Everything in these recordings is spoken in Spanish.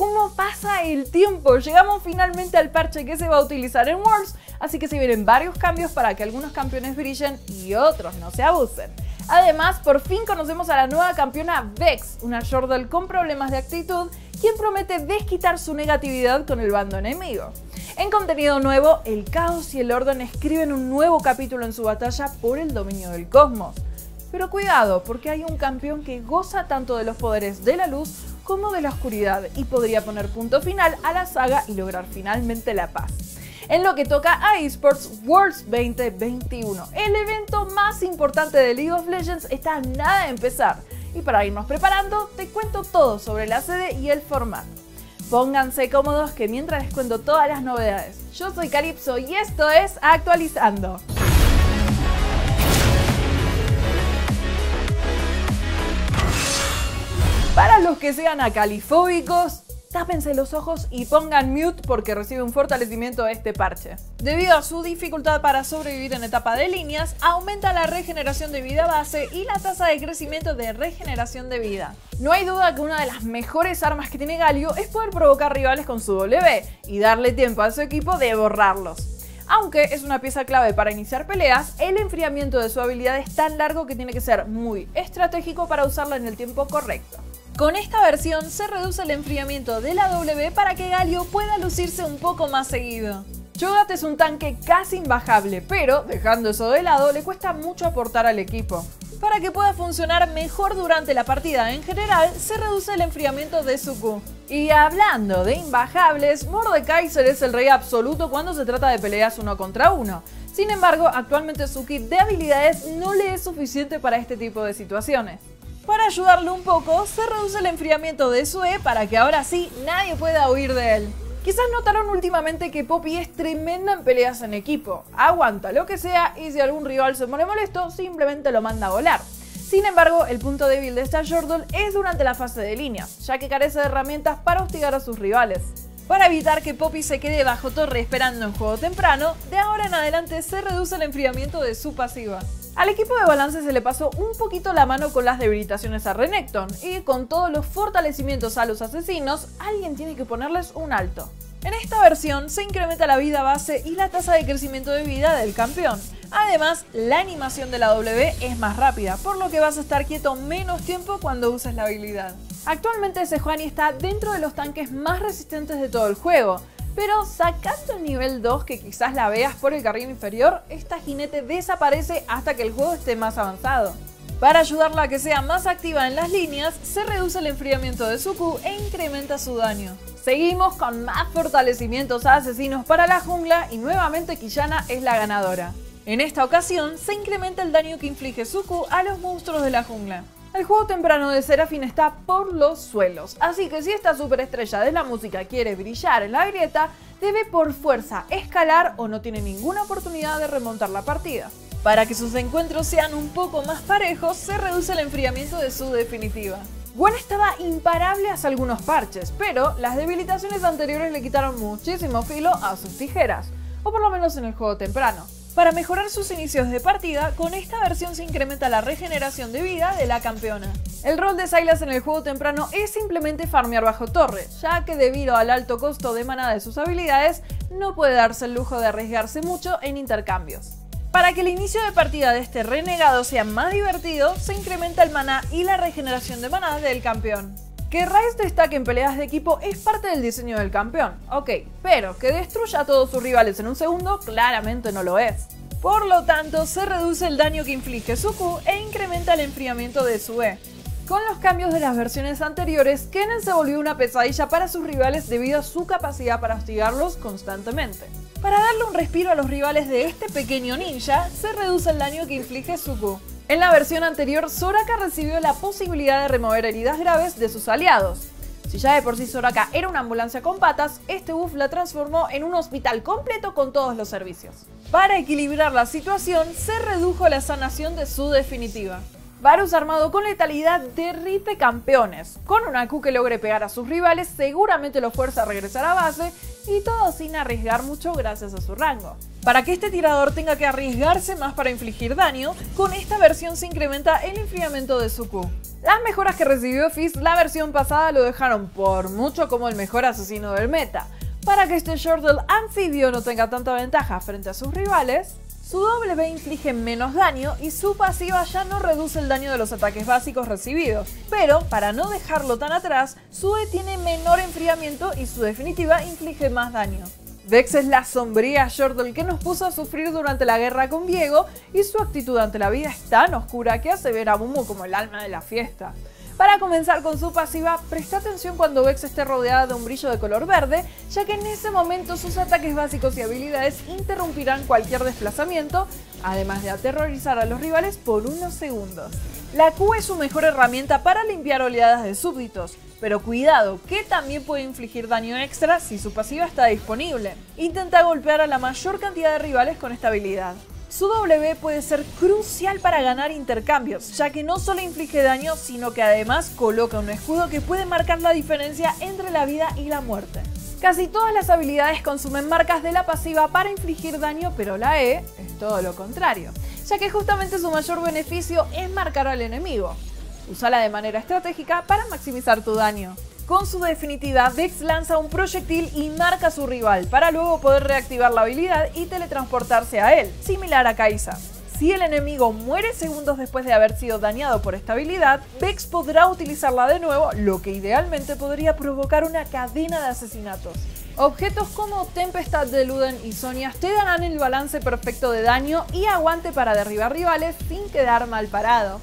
¿Cómo pasa el tiempo? Llegamos finalmente al parche que se va a utilizar en Worlds, así que se vienen varios cambios para que algunos campeones brillen y otros no se abusen. Además, por fin conocemos a la nueva campeona Vex, una Jordal con problemas de actitud, quien promete desquitar su negatividad con el bando enemigo. En contenido nuevo, el caos y el orden escriben un nuevo capítulo en su batalla por el dominio del cosmos. Pero cuidado, porque hay un campeón que goza tanto de los poderes de la luz como de la oscuridad y podría poner punto final a la saga y lograr finalmente la paz. En lo que toca a eSports Worlds 2021, el evento más importante de League of Legends está a nada de empezar. Y para irnos preparando, te cuento todo sobre la sede y el formato. Pónganse cómodos que mientras les cuento todas las novedades. Yo soy Calypso y esto es Actualizando. Que sean acalifóbicos, tápense los ojos y pongan mute porque recibe un fortalecimiento de este parche. Debido a su dificultad para sobrevivir en etapa de líneas, aumenta la regeneración de vida base y la tasa de crecimiento de regeneración de vida. No hay duda que una de las mejores armas que tiene Galio es poder provocar rivales con su W y darle tiempo a su equipo de borrarlos. Aunque es una pieza clave para iniciar peleas, el enfriamiento de su habilidad es tan largo que tiene que ser muy estratégico para usarla en el tiempo correcto. Con esta versión se reduce el enfriamiento de la W para que Galio pueda lucirse un poco más seguido. Cho'Gath es un tanque casi imbajable, pero, dejando eso de lado, le cuesta mucho aportar al equipo. Para que pueda funcionar mejor durante la partida en general, se reduce el enfriamiento de su Q. Y hablando de imbajables, Mordekaiser es el rey absoluto cuando se trata de peleas uno contra uno. Sin embargo, actualmente su kit de habilidades no le es suficiente para este tipo de situaciones. Para ayudarle un poco, se reduce el enfriamiento de su E para que ahora sí nadie pueda huir de él. Quizás notaron últimamente que Poppy es tremenda en peleas en equipo. Aguanta lo que sea y si algún rival se pone molesto, simplemente lo manda a volar. Sin embargo, el punto débil de esta Jordal es durante la fase de líneas, ya que carece de herramientas para hostigar a sus rivales. Para evitar que Poppy se quede bajo torre esperando en juego temprano, de ahora en adelante se reduce el enfriamiento de su pasiva. Al equipo de balance se le pasó un poquito la mano con las debilitaciones a Renekton, y con todos los fortalecimientos a los asesinos, alguien tiene que ponerles un alto. En esta versión se incrementa la vida base y la tasa de crecimiento de vida del campeón. Además, la animación de la W es más rápida, por lo que vas a estar quieto menos tiempo cuando uses la habilidad. Actualmente Sejuani está dentro de los tanques más resistentes de todo el juego, pero sacando el nivel 2 que quizás la veas por el carril inferior, esta jinete desaparece hasta que el juego esté más avanzado. Para ayudarla a que sea más activa en las líneas, se reduce el enfriamiento de su Q e incrementa su daño. Seguimos con más fortalecimientos a asesinos para la jungla y nuevamente Quillana es la ganadora. En esta ocasión se incrementa el daño que inflige Suku a los monstruos de la jungla. El juego temprano de Serafin está por los suelos, así que si esta superestrella de la música quiere brillar en la grieta, debe por fuerza escalar o no tiene ninguna oportunidad de remontar la partida. Para que sus encuentros sean un poco más parejos, se reduce el enfriamiento de su definitiva. Gwen estaba imparable hace algunos parches, pero las debilitaciones anteriores le quitaron muchísimo filo a sus tijeras, o por lo menos en el juego temprano. Para mejorar sus inicios de partida, con esta versión se incrementa la regeneración de vida de la campeona. El rol de Sylas en el juego temprano es simplemente farmear bajo torre, ya que debido al alto costo de maná de sus habilidades, no puede darse el lujo de arriesgarse mucho en intercambios. Para que el inicio de partida de este renegado sea más divertido, se incrementa el maná y la regeneración de maná del campeón. Que Rice destaque en peleas de equipo es parte del diseño del campeón, ok, pero que destruya a todos sus rivales en un segundo claramente no lo es. Por lo tanto, se reduce el daño que inflige su Q e incrementa el enfriamiento de su E. Con los cambios de las versiones anteriores, Kennen se volvió una pesadilla para sus rivales debido a su capacidad para hostigarlos constantemente. Para darle un respiro a los rivales de este pequeño ninja, se reduce el daño que inflige Q. En la versión anterior, Soraka recibió la posibilidad de remover heridas graves de sus aliados. Si ya de por sí Soraka era una ambulancia con patas, este buff la transformó en un hospital completo con todos los servicios. Para equilibrar la situación, se redujo la sanación de su definitiva. Varus armado con letalidad derrite campeones. Con una Q que logre pegar a sus rivales, seguramente lo fuerza a regresar a base y todo sin arriesgar mucho gracias a su rango. Para que este tirador tenga que arriesgarse más para infligir daño, con esta versión se incrementa el enfriamiento de su Q. Las mejoras que recibió Fizz la versión pasada lo dejaron por mucho como el mejor asesino del meta. Para que este Shortle anfibio no tenga tanta ventaja frente a sus rivales, su W inflige menos daño y su pasiva ya no reduce el daño de los ataques básicos recibidos. Pero, para no dejarlo tan atrás, su E tiene menor enfriamiento y su definitiva inflige más daño. Vex es la sombría Shortle que nos puso a sufrir durante la guerra con Diego y su actitud ante la vida es tan oscura que hace ver a Mumu como el alma de la fiesta. Para comenzar con su pasiva, presta atención cuando Vex esté rodeada de un brillo de color verde, ya que en ese momento sus ataques básicos y habilidades interrumpirán cualquier desplazamiento, además de aterrorizar a los rivales por unos segundos. La Q es su mejor herramienta para limpiar oleadas de súbditos, pero cuidado, que también puede infligir daño extra si su pasiva está disponible. Intenta golpear a la mayor cantidad de rivales con esta habilidad. Su W puede ser crucial para ganar intercambios, ya que no solo inflige daño, sino que además coloca un escudo que puede marcar la diferencia entre la vida y la muerte. Casi todas las habilidades consumen marcas de la pasiva para infligir daño, pero la E es todo lo contrario, ya que justamente su mayor beneficio es marcar al enemigo. Úsala de manera estratégica para maximizar tu daño. Con su definitiva, Vex lanza un proyectil y marca a su rival, para luego poder reactivar la habilidad y teletransportarse a él, similar a Kaisa. Si el enemigo muere segundos después de haber sido dañado por esta habilidad, Vex podrá utilizarla de nuevo, lo que idealmente podría provocar una cadena de asesinatos. Objetos como Tempestad de Luden y Sonia te darán el balance perfecto de daño y aguante para derribar rivales sin quedar mal parado.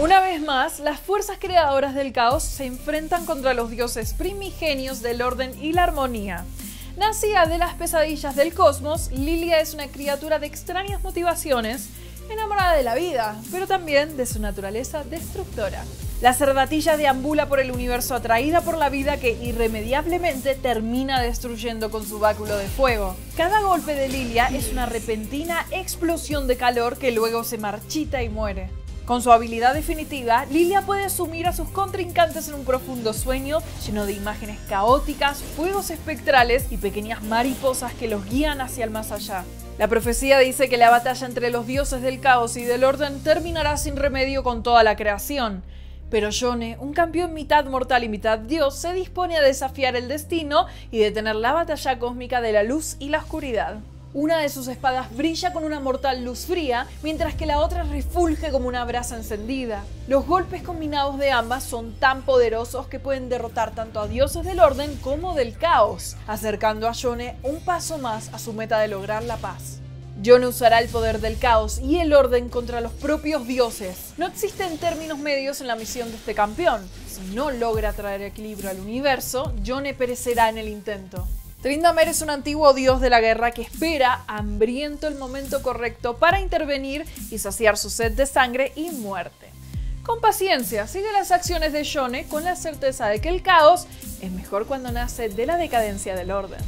Una vez más, las fuerzas creadoras del caos se enfrentan contra los dioses primigenios del orden y la armonía. Nacida de las pesadillas del cosmos, Lilia es una criatura de extrañas motivaciones, enamorada de la vida, pero también de su naturaleza destructora. La cervatilla deambula por el universo atraída por la vida que irremediablemente termina destruyendo con su báculo de fuego. Cada golpe de Lilia es una repentina explosión de calor que luego se marchita y muere. Con su habilidad definitiva, Lilia puede sumir a sus contrincantes en un profundo sueño lleno de imágenes caóticas, fuegos espectrales y pequeñas mariposas que los guían hacia el más allá. La profecía dice que la batalla entre los dioses del caos y del orden terminará sin remedio con toda la creación. Pero Yone, un campeón mitad mortal y mitad dios, se dispone a desafiar el destino y detener la batalla cósmica de la luz y la oscuridad. Una de sus espadas brilla con una mortal luz fría, mientras que la otra refulge como una brasa encendida. Los golpes combinados de ambas son tan poderosos que pueden derrotar tanto a dioses del orden como del caos, acercando a Yone un paso más a su meta de lograr la paz. Yone usará el poder del caos y el orden contra los propios dioses. No existen términos medios en la misión de este campeón. Si no logra traer equilibrio al universo, Yone perecerá en el intento. Trindamer es un antiguo dios de la guerra que espera, hambriento, el momento correcto para intervenir y saciar su sed de sangre y muerte. Con paciencia, sigue las acciones de Yone con la certeza de que el caos es mejor cuando nace de la decadencia del orden.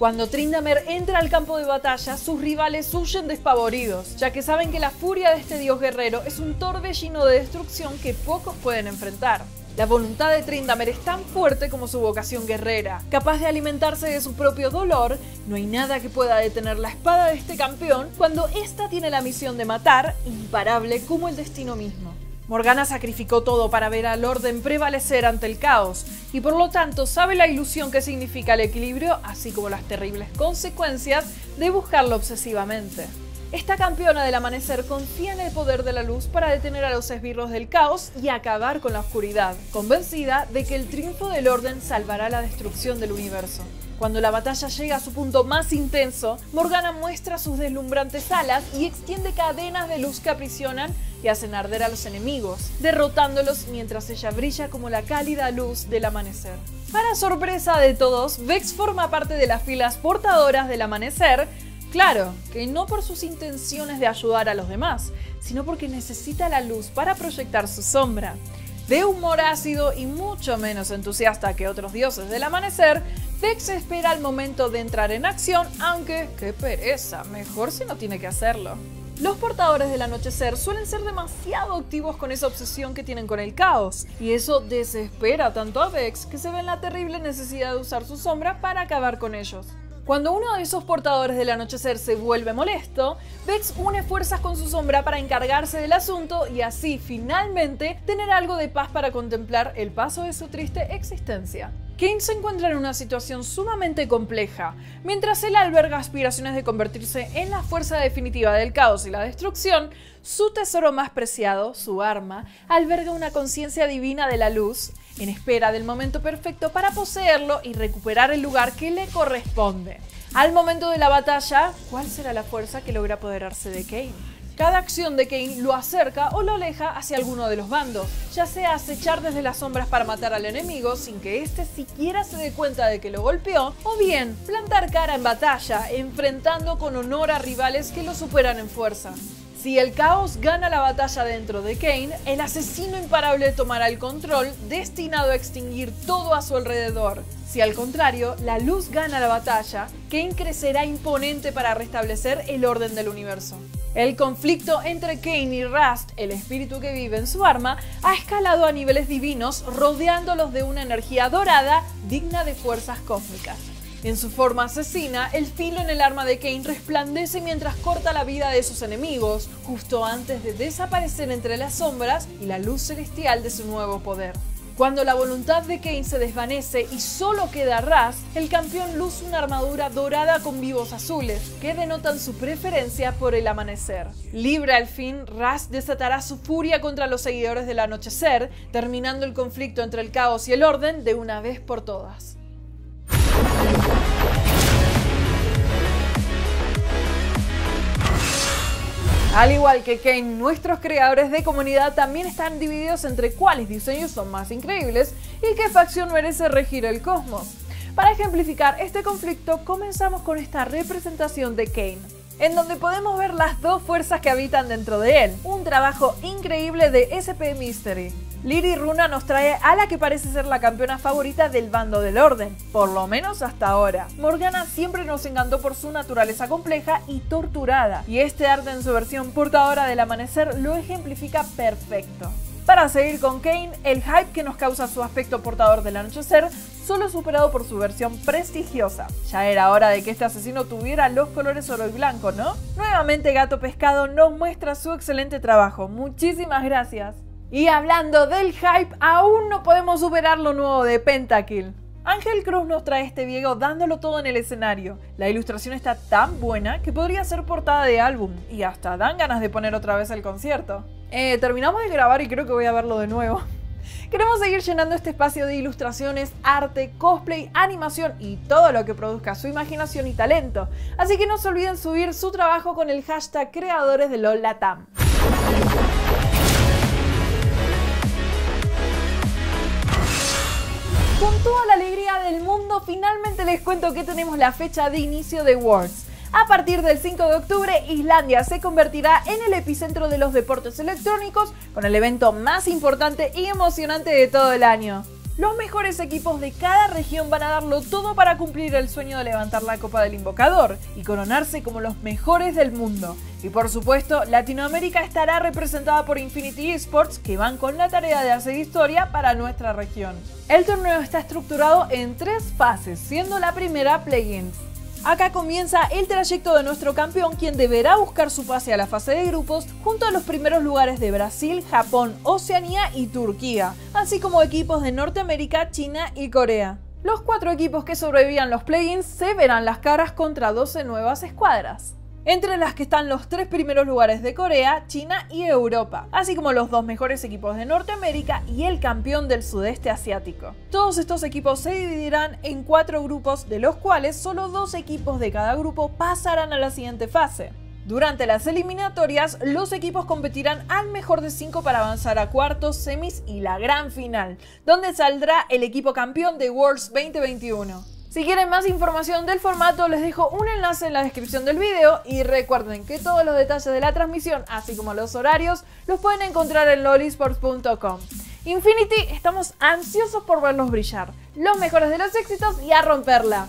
Cuando Trindamer entra al campo de batalla, sus rivales huyen despavoridos, ya que saben que la furia de este dios guerrero es un torbellino de destrucción que pocos pueden enfrentar. La voluntad de Trindamer es tan fuerte como su vocación guerrera. Capaz de alimentarse de su propio dolor, no hay nada que pueda detener la espada de este campeón cuando ésta tiene la misión de matar, imparable como el destino mismo. Morgana sacrificó todo para ver al orden prevalecer ante el caos, y por lo tanto sabe la ilusión que significa el equilibrio, así como las terribles consecuencias de buscarlo obsesivamente. Esta campeona del amanecer confía en el poder de la luz para detener a los esbirros del caos y acabar con la oscuridad, convencida de que el triunfo del orden salvará la destrucción del universo. Cuando la batalla llega a su punto más intenso, Morgana muestra sus deslumbrantes alas y extiende cadenas de luz que aprisionan y hacen arder a los enemigos, derrotándolos mientras ella brilla como la cálida luz del amanecer. Para sorpresa de todos, Vex forma parte de las filas portadoras del amanecer, Claro, que no por sus intenciones de ayudar a los demás, sino porque necesita la luz para proyectar su sombra. De humor ácido y mucho menos entusiasta que otros dioses del amanecer, Vex espera el momento de entrar en acción, aunque, qué pereza, mejor si no tiene que hacerlo. Los portadores del anochecer suelen ser demasiado activos con esa obsesión que tienen con el caos, y eso desespera tanto a Vex que se ve en la terrible necesidad de usar su sombra para acabar con ellos. Cuando uno de esos portadores del anochecer se vuelve molesto, Vex une fuerzas con su sombra para encargarse del asunto y así finalmente tener algo de paz para contemplar el paso de su triste existencia. Kane se encuentra en una situación sumamente compleja. Mientras él alberga aspiraciones de convertirse en la fuerza definitiva del caos y la destrucción, su tesoro más preciado, su arma, alberga una conciencia divina de la luz, en espera del momento perfecto para poseerlo y recuperar el lugar que le corresponde. Al momento de la batalla, ¿cuál será la fuerza que logra apoderarse de Kane? Cada acción de Kane lo acerca o lo aleja hacia alguno de los bandos, ya sea acechar desde las sombras para matar al enemigo sin que éste siquiera se dé cuenta de que lo golpeó, o bien plantar cara en batalla, enfrentando con honor a rivales que lo superan en fuerza. Si el caos gana la batalla dentro de Kane, el asesino imparable tomará el control, destinado a extinguir todo a su alrededor. Si al contrario, la luz gana la batalla, Kane crecerá imponente para restablecer el orden del universo. El conflicto entre Kane y Rust, el espíritu que vive en su arma, ha escalado a niveles divinos, rodeándolos de una energía dorada digna de fuerzas cósmicas. En su forma asesina, el filo en el arma de Kane resplandece mientras corta la vida de sus enemigos, justo antes de desaparecer entre las sombras y la luz celestial de su nuevo poder. Cuando la voluntad de Kane se desvanece y solo queda Raz, el campeón luce una armadura dorada con vivos azules, que denotan su preferencia por el amanecer. Libre al fin, Raz desatará su furia contra los seguidores del anochecer, terminando el conflicto entre el caos y el orden de una vez por todas. Al igual que Kane, nuestros creadores de comunidad también están divididos entre cuáles diseños son más increíbles y qué facción merece regir el cosmos. Para ejemplificar este conflicto, comenzamos con esta representación de Kane, en donde podemos ver las dos fuerzas que habitan dentro de él. Un trabajo increíble de SP Mystery. Liri Runa nos trae a la que parece ser la campeona favorita del bando del orden, por lo menos hasta ahora. Morgana siempre nos encantó por su naturaleza compleja y torturada, y este arte en su versión portadora del amanecer lo ejemplifica perfecto. Para seguir con Kane, el hype que nos causa su aspecto portador del anochecer solo superado por su versión prestigiosa. Ya era hora de que este asesino tuviera los colores oro y blanco, ¿no? Nuevamente Gato Pescado nos muestra su excelente trabajo. Muchísimas gracias. Y hablando del hype, aún no podemos superar lo nuevo de Pentakill. Ángel Cruz nos trae este Diego dándolo todo en el escenario. La ilustración está tan buena que podría ser portada de álbum y hasta dan ganas de poner otra vez el concierto. Eh, terminamos de grabar y creo que voy a verlo de nuevo. Queremos seguir llenando este espacio de ilustraciones, arte, cosplay, animación y todo lo que produzca su imaginación y talento. Así que no se olviden subir su trabajo con el hashtag creadores de LOLATAM. Toda la alegría del mundo, finalmente les cuento que tenemos la fecha de inicio de Worlds. A partir del 5 de octubre, Islandia se convertirá en el epicentro de los deportes electrónicos con el evento más importante y emocionante de todo el año. Los mejores equipos de cada región van a darlo todo para cumplir el sueño de levantar la Copa del Invocador y coronarse como los mejores del mundo. Y por supuesto, Latinoamérica estará representada por Infinity Esports, que van con la tarea de hacer historia para nuestra región. El torneo está estructurado en tres fases, siendo la primera play-ins. Acá comienza el trayecto de nuestro campeón, quien deberá buscar su pase a la fase de grupos junto a los primeros lugares de Brasil, Japón, Oceanía y Turquía, así como equipos de Norteamérica, China y Corea. Los cuatro equipos que sobrevivan los play-ins se verán las caras contra 12 nuevas escuadras entre las que están los tres primeros lugares de Corea, China y Europa, así como los dos mejores equipos de Norteamérica y el campeón del sudeste asiático. Todos estos equipos se dividirán en cuatro grupos, de los cuales solo dos equipos de cada grupo pasarán a la siguiente fase. Durante las eliminatorias, los equipos competirán al mejor de cinco para avanzar a cuartos, semis y la gran final, donde saldrá el equipo campeón de Worlds 2021. Si quieren más información del formato, les dejo un enlace en la descripción del video y recuerden que todos los detalles de la transmisión, así como los horarios, los pueden encontrar en lolisports.com. Infinity, estamos ansiosos por verlos brillar, los mejores de los éxitos y a romperla.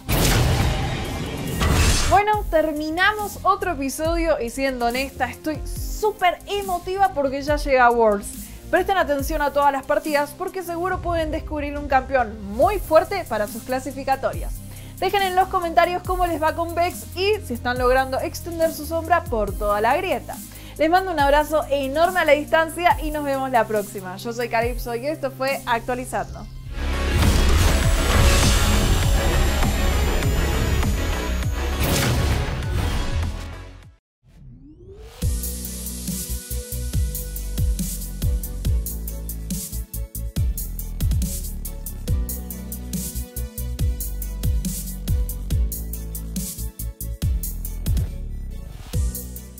Bueno, terminamos otro episodio y siendo honesta, estoy súper emotiva porque ya llega Worlds. Presten atención a todas las partidas porque seguro pueden descubrir un campeón muy fuerte para sus clasificatorias. Dejen en los comentarios cómo les va con Vex y si están logrando extender su sombra por toda la grieta. Les mando un abrazo enorme a la distancia y nos vemos la próxima. Yo soy Calypso y esto fue Actualizando.